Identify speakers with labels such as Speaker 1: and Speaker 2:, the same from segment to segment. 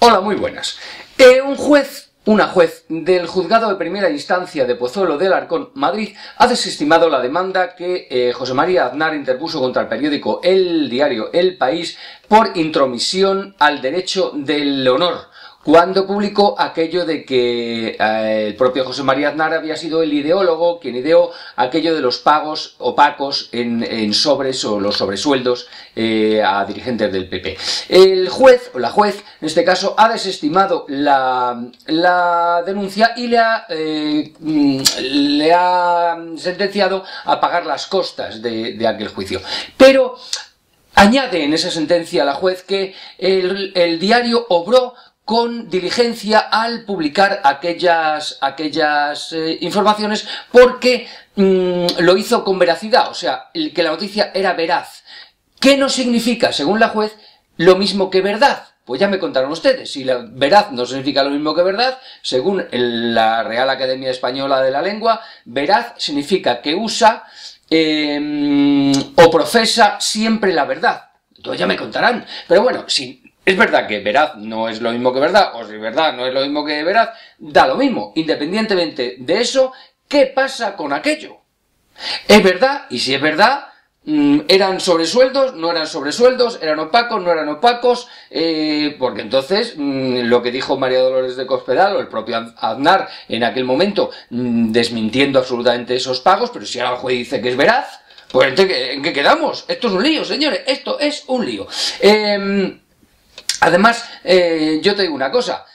Speaker 1: Hola, muy buenas. Eh, un juez, una juez del juzgado de primera instancia de Pozuelo del Arcón, Madrid, ha desestimado la demanda que eh, José María Aznar interpuso contra el periódico El Diario El País por intromisión al derecho del honor cuando publicó aquello de que eh, el propio José María Aznar había sido el ideólogo quien ideó aquello de los pagos opacos en, sobres o los sobresueldos eh, a dirigentes del PP. El juez, o la juez, en este caso, ha desestimado la, denuncia y le ha, eh, le ha sentenciado a pagar las costas de, aquel juicio. Pero Añade en esa sentencia la juez que el, diario obró con diligencia al publicar aquellas, aquellas eh, informaciones porque mm, lo hizo con veracidad, o sea, que la noticia era veraz. ¿Qué no significa, según la juez, lo mismo que verdad? Pues ya me contaron ustedes, si la veraz no significa lo mismo que verdad, según la Real Academia Española de la Lengua, veraz significa que usa em, o profesa siempre la verdad. Entonces ya me contarán. Pero bueno, si es verdad que veraz no es lo mismo que verdad, o si verdad no es lo mismo que veraz, da lo mismo. Independientemente de eso, ¿qué pasa con aquello? Es verdad, y si es verdad, mm, eran sobresueldos, no eran sobresueldos, eran opacos, no eran opacos, eh, porque entonces mm, lo que dijo María Dolores de Cospedal o el propio Aznar en aquel momento, mm, desmintiendo absolutamente esos pagos, pero si ahora el juez dice que es veraz, pues ¿en qué, quedamos? Esto es un lío, señores, esto es un lío. Em, Además, eh, yo te digo una cosa,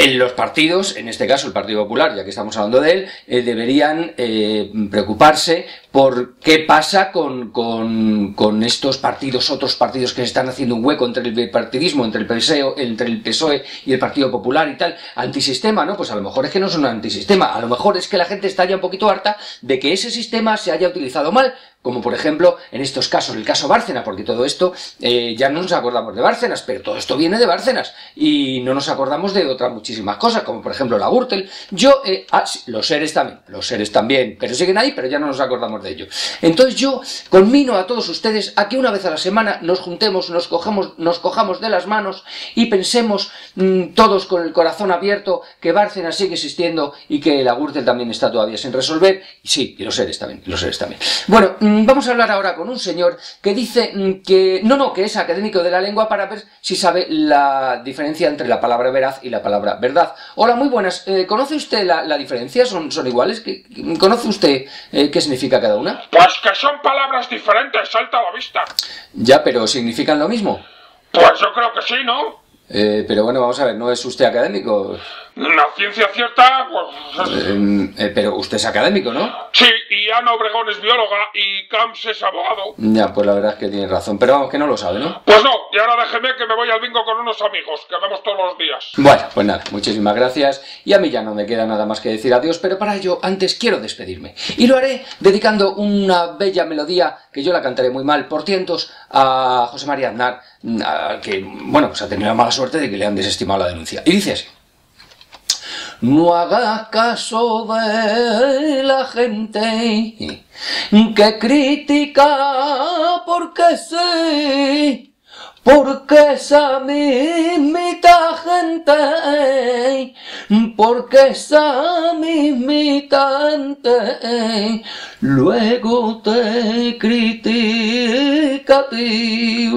Speaker 1: en los partidos, en este caso el Partido Popular, ya que estamos hablando de él, eh, deberían eh, preocuparse por qué pasa con, con, estos partidos, otros partidos que se están haciendo un hueco entre el bipartidismo, entre el, PSOE, entre el PSOE y el Partido Popular y tal, antisistema, ¿no? Pues a lo mejor es que no son antisistema, a lo mejor es que la gente está ya un poquito harta de que ese sistema se haya utilizado mal, como por ejemplo en estos casos, el caso Bárcenas, porque todo esto eh, ya no nos acordamos de Bárcenas, pero todo esto viene de Bárcenas y no nos acordamos de otras muchísimas cosas, como por ejemplo la Gürtel. Yo, eh, ah, los seres también, los seres también, pero siguen ahí, pero ya no nos acordamos de ello. Entonces yo conmino a todos ustedes a que una vez a la semana nos juntemos, nos cojamos, nos cojamos de las manos y pensemos mm, todos con el corazón abierto que Bárcenas sigue existiendo y que la Gürtel también está todavía sin resolver, y sí, y los seres también, seres también. Bueno, Mm, vamos a hablar ahora con un señor que dice mm, que, no, no, que es académico de la lengua para ver si sabe la diferencia entre la palabra veraz y la palabra verdad. Hola, muy buenas. Eh, ¿Conoce usted la, diferencia? ¿Son, son iguales? ¿Conoce usted eh, qué significa cada una?
Speaker 2: Pues que son palabras diferentes, salta a la vista.
Speaker 1: Ya, pero ¿significan lo mismo?
Speaker 2: Pues yo creo que sí, ¿no?
Speaker 1: Eh, pero bueno, vamos a ver, ¿no es usted académico?
Speaker 2: La ciencia cierta, pues...
Speaker 1: Eh, eh, pero usted es académico, ¿no?
Speaker 2: Sí, y Ana Obregón es bióloga y Camps es abogado.
Speaker 1: Ya, pues la verdad es que tiene razón, pero vamos, que no lo sabe, ¿no?
Speaker 2: Pues no, y ahora déjeme que me voy al bingo con unos amigos, que vemos todos los días.
Speaker 1: Bueno, pues nada, muchísimas gracias, y a mí ya no me queda nada más que decir adiós, pero para ello antes quiero despedirme. Y lo haré dedicando una bella melodía, que yo la cantaré muy mal, por cientos, a José María Aznar, que, bueno, pues ha tenido la mala suerte de que le han desestimado la denuncia. Y dice así. No hagas caso de la gente que critica porque sé, porque esa mismita gente, porque esa mismita gente luego te critica a ti.